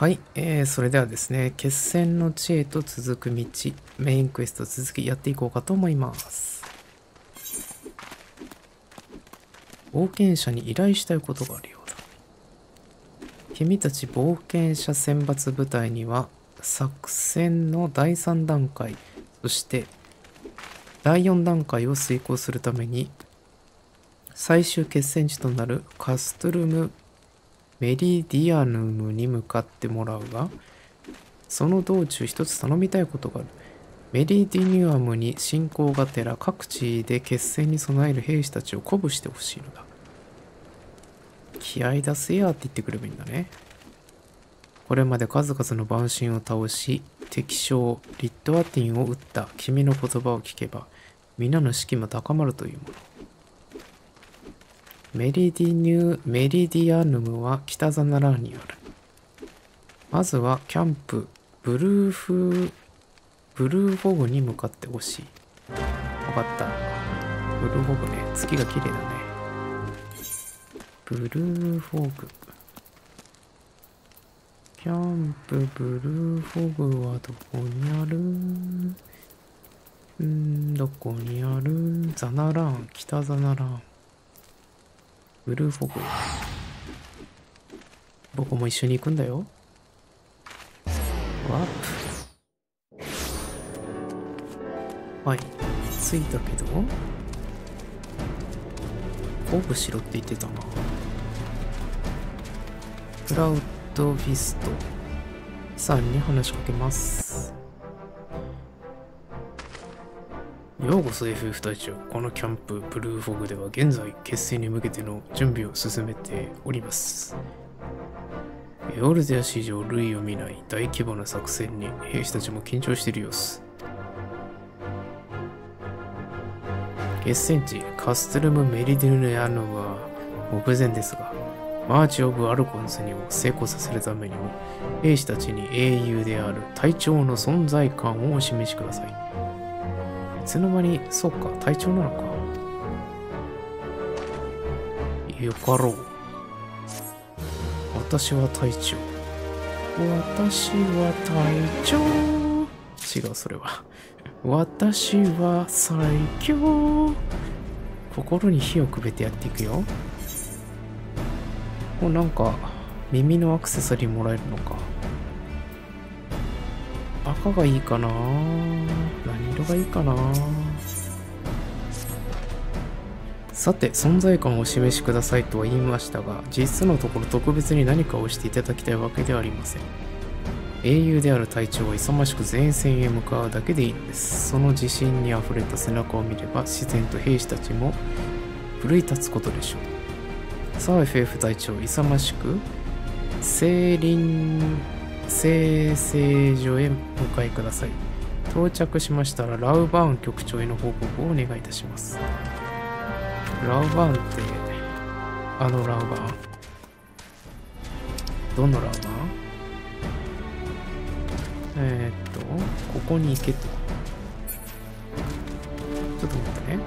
はい、えー、それではですね、決戦の地へと続く道、メインクエスト続きやっていこうかと思います。冒険者に依頼したいことがあるようだ。君たち冒険者選抜部隊には、作戦の第3段階、そして第4段階を遂行するために、最終決戦地となるカストゥルムメリディアヌムに向かってもらうが、その道中一つ頼みたいことがある。メリディニアムに進行がてら各地で決戦に備える兵士たちを鼓舞してほしいのだ。気合出せやって言ってくればいいんだね。これまで数々の晩神を倒し、敵将リットアティンを撃った君の言葉を聞けば、皆の士気も高まるというもの。メリディニューメリディアヌムは北ザナラーにある。まずはキャンプブルーフーブルーフォグに向かってほしい。わかった。ブルーフォグね。月が綺麗だね。ブルーフォグ。キャンプブルーフォグはどこにある？んーどこにある？ザナラン、北ザナラン。ブルーフォグ。僕も一緒に行くんだよ。ワープ。はい。着いたけど、鼓舞しろって言ってたな。クラウドフィストさんに話しかけます。ようこそ FF 隊長。このキャンプ、ブルーフォグでは現在、決戦に向けての準備を進めております。エオルゼア史上類を見ない大規模な作戦に兵士たちも緊張している様子。決戦地、カストルム・メリディヌヤノは目前ですが、マーチ・オブ・アルコンズにを成功させるためにも、兵士たちに英雄である隊長の存在感をお示しください。いつの間に、そうか、隊長なのか。よかろう。私は隊長。私は隊長。違う、それは。私は最強。心に火をくべてやっていくよ。お、なんか、耳のアクセサリーもらえるのか。赤がいいかな？何色がいいかな？さて、存在感をお示しくださいとは言いましたが、実のところ特別に何かをしていただきたいわけではありません。英雄である隊長は勇ましく前線へ向かうだけでいいのです。その自信にあふれた背中を見れば、自然と兵士たちも奮い立つことでしょう。さあ、FF 隊長、勇ましく、聖林生成所へ向かいください。到着しましたら、ラウバーン局長への報告をお願いいたします。ラウバーンって、あのラウバーン？どのラウバーン？えー、っと、ここに行けと。ちょっと待ってね。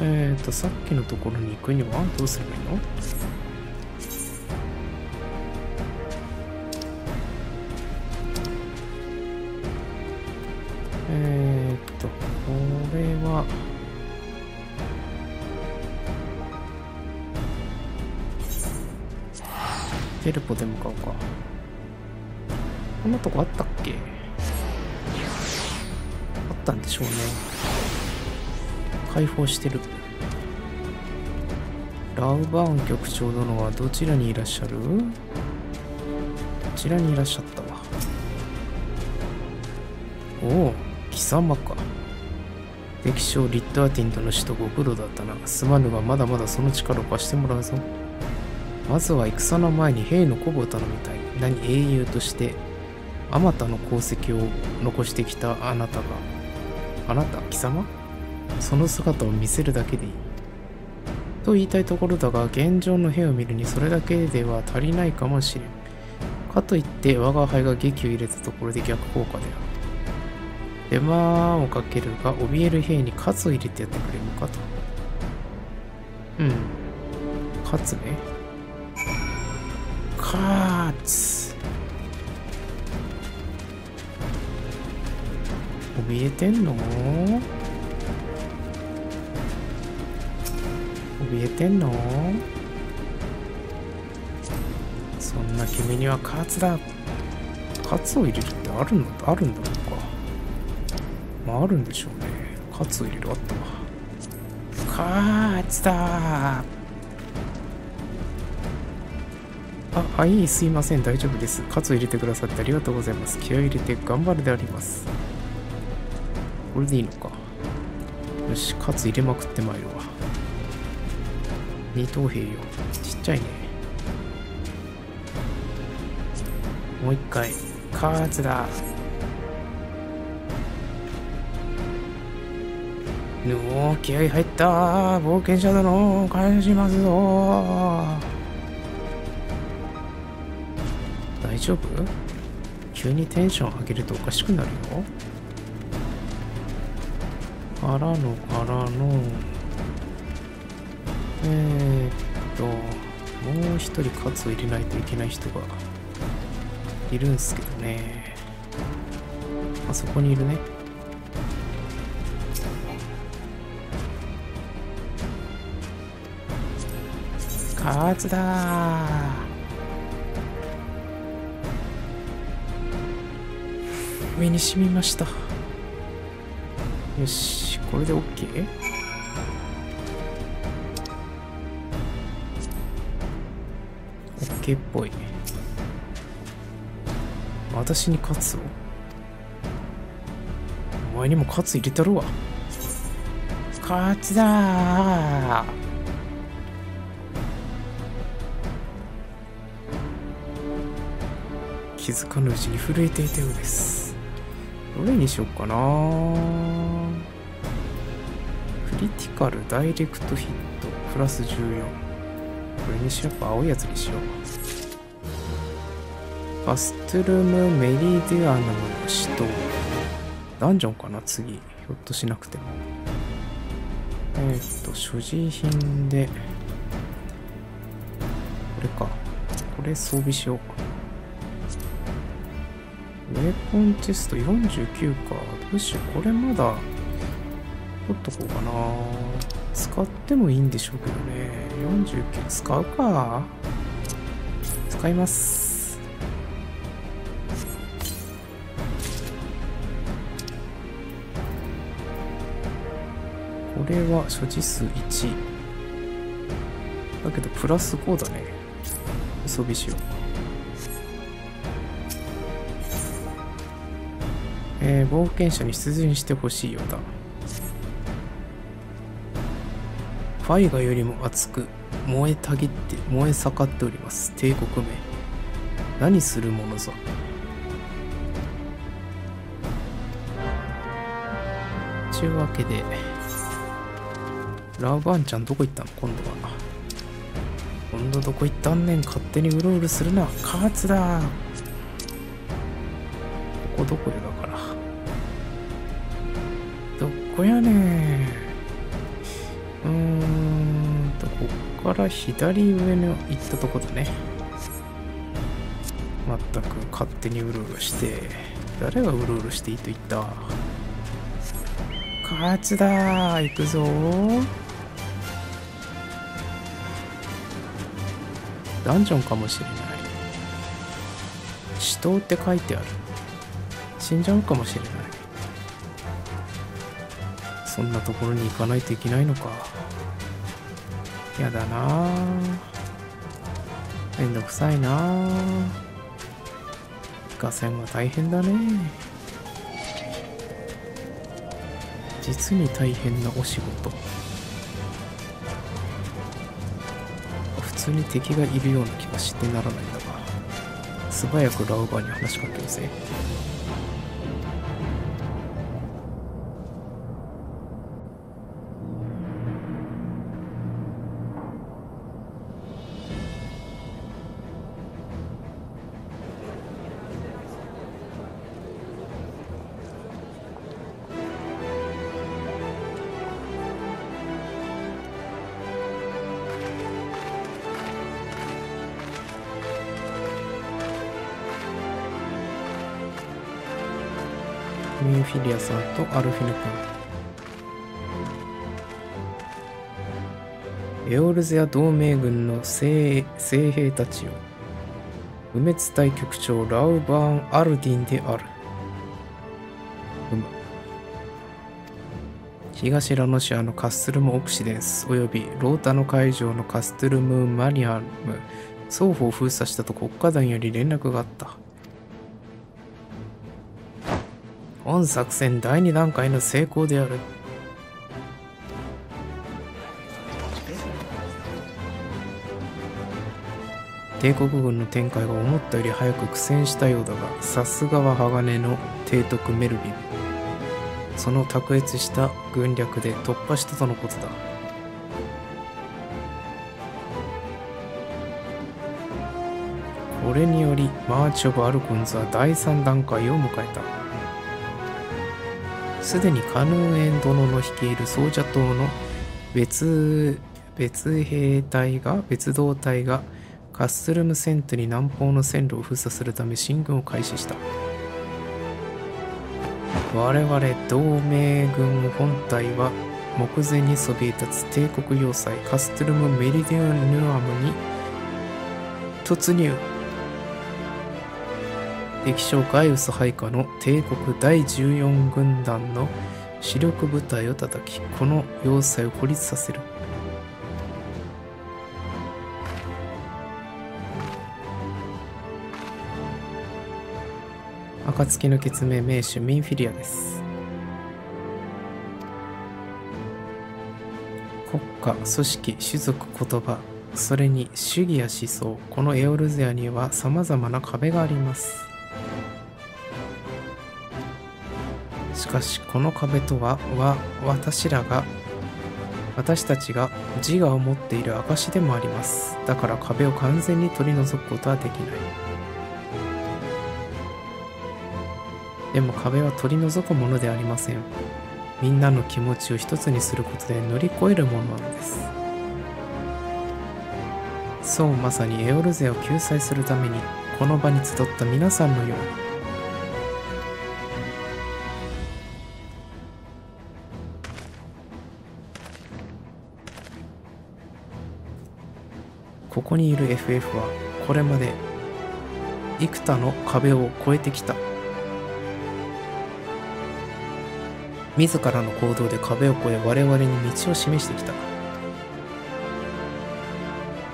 えー、っと、さっきのところに行くにはどうすればいいの？えー、っと、これは、テレポで向かうか。こんなとこあったっけ？あったんでしょうね。開放してる。ラウバーン局長殿はどちらにいらっしゃる？どちらにいらっしゃったわ。おお、貴様か。敵将リットアティンとの死とご苦労だったな。すまぬがまだまだその力を貸してもらうぞ。まずは戦の前に兵の鼓舞を頼みたい。何英雄として、あまたの功績を残してきたあなたが、あなた、貴様？その姿を見せるだけでいい。と言いたいところだが、現状の兵を見るにそれだけでは足りないかもしれん。かといって、我が輩が劇を入れたところで逆効果である。手間をかけるが、怯える兵に喝を入れてやってくれるのかと。うん。喝ね。カーツ怯えてんの？怯えてんの？そんな君にはカーツだカツを入れるってあるの？あるんだろうかまああるんでしょうね。カツ入れるあったわ。カーツだあはいすいません。大丈夫です。カツを入れてくださってありがとうございます。気合を入れて頑張るであります。これでいいのか。よし。カツ入れまくってまいるわ。二等兵よ。ちっちゃいね。もう一回。カーツだ。の気合入った冒険者だの返しますぞ。大丈夫？急にテンション上げるとおかしくなるよからのからの。えー、っともう一人カツを入れないといけない人がいるんすけどね。あそこにいるね。カツだ。目に染みました。よしこれで OK? OK っぽい。私にカツをお前にもカツ入れたるわ。カツだ気づかぬうちに震えていたようです。どれにしよっかな。クリティカルダイレクトヒット。プラス14これにしようやっぱ青いやつにしよう。バストゥルムメリディアナムの死闘。ダンジョンかな？次。ひょっとしなくても。えー、っと所持品で。これか。これ装備しよう。ウウェポンテスト49か。どうしよう。これまだ、取っとこうかな。使ってもいいんでしょうけどね。49使うか。使います。これは所持数1。だけど、プラス5だね。装備しよう。えー、冒険者に出陣してほしいようだ。ファイガよりも熱く燃えたぎって燃え盛っております。帝国名。何するものぞ。ちゅうわけでラバンちゃんどこ行ったの？今度は。今度どこ行ったんねん？勝手にうろうろするな。カーツだ。ここどこよ？だこやね。うーんとこっから左上の行ったとこだね。まったく勝手にうろうろして誰がうろうろしていいと言った？勝つだ行くぞ。ダンジョンかもしれない。死闘って書いてある。死んじゃうかもしれない。そんなところに行かないといけないのか。やだな。めんどくさいな。河川は大変だね。実に大変なお仕事。普通に敵がいるような気がしてならないんだが素早くラウバーに話しかけようぜ。フィリアさんとアルフィヌ君。エオルゼア同盟軍の精精兵たちよ。不滅隊局長ラウバーン・アルディンである。東ラノシアのカストルム・オクシデンスおよびロータの会場のカストルム・マニアム。双方封鎖したと国家団より連絡があった。本作戦第2段階の成功である。帝国軍の展開が思ったより早く苦戦したようだがさすがは鋼の提督メルビン。その卓越した軍略で突破したとのことだ。これによりマーチ・オブ・アルコンズは第3段階を迎えた。すでにカヌーエン殿の率いる双蛇党の別別兵隊が別動隊がカストルム・セントリ南方の線路を封鎖するため進軍を開始した。我々同盟軍本隊は目前にそびえ立つ帝国要塞カストルム・メリディアンヌアムに突入。敵将ガイウス配下の帝国第14軍団の主力部隊を叩きこの要塞を孤立させる。暁の決命名手ミンフィリアです。国家組織種族言葉それに主義や思想このエオルゼアには様々な壁があります。かしこの壁とはは私らが私たちが自我を持っている証でもあります。だから壁を完全に取り除くことはできない。でも壁は取り除くものでありません。みんなの気持ちを一つにすることで乗り越えるものなのです。そうまさにエオルゼを救済するためにこの場に集った皆さんのようにここにいる FF はこれまで幾多の壁を越えてきた。自らの行動で壁を越え我々に道を示してきた。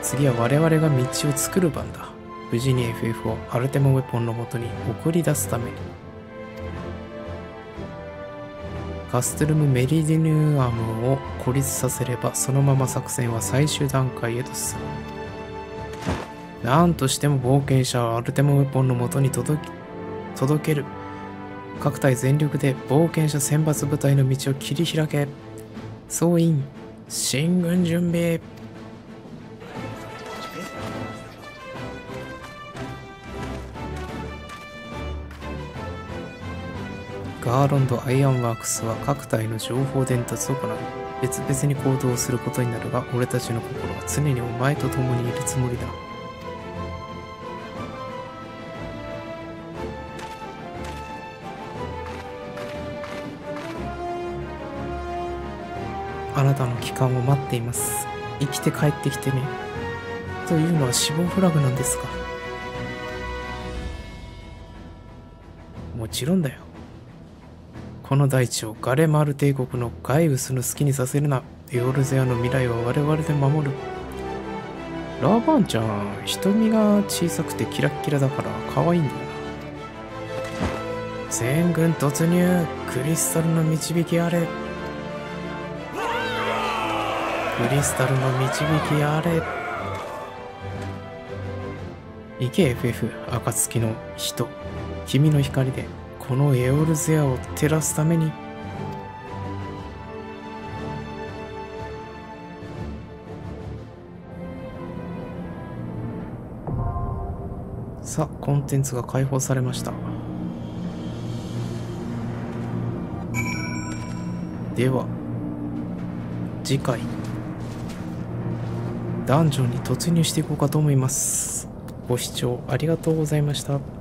次は我々が道を作る番だ。無事に FF をアルテマウェポンのもとに送り出すために。カステルム・メリディヌアムを孤立させればそのまま作戦は最終段階へと進む。何としても冒険者はアルテマウェポンのもとに届ける。各隊全力で冒険者選抜部隊の道を切り開け。総員進軍準備ガーロンド・アイアンワークスは各隊の情報伝達を行う別々に行動することになるが俺たちの心は常にお前と共にいるつもりだ。たの帰還を待っています。生きて帰ってきてね。というのは死亡フラグなんですか？もちろんだよ。この大地をガレマール帝国のガイウスの好きにさせるな。エオルゼアの未来は我々で守る。ラバーンちゃん瞳が小さくてキラッキラだから可愛いんだよな。全軍突入。クリスタルの導きあれ。クリスタルの導きあれ。行け FF 暁の人。君の光でこのエオルゼアを照らすために。さあコンテンツが解放されました。では次回。ダンジョンに突入していこうかと思います。ご視聴ありがとうございました。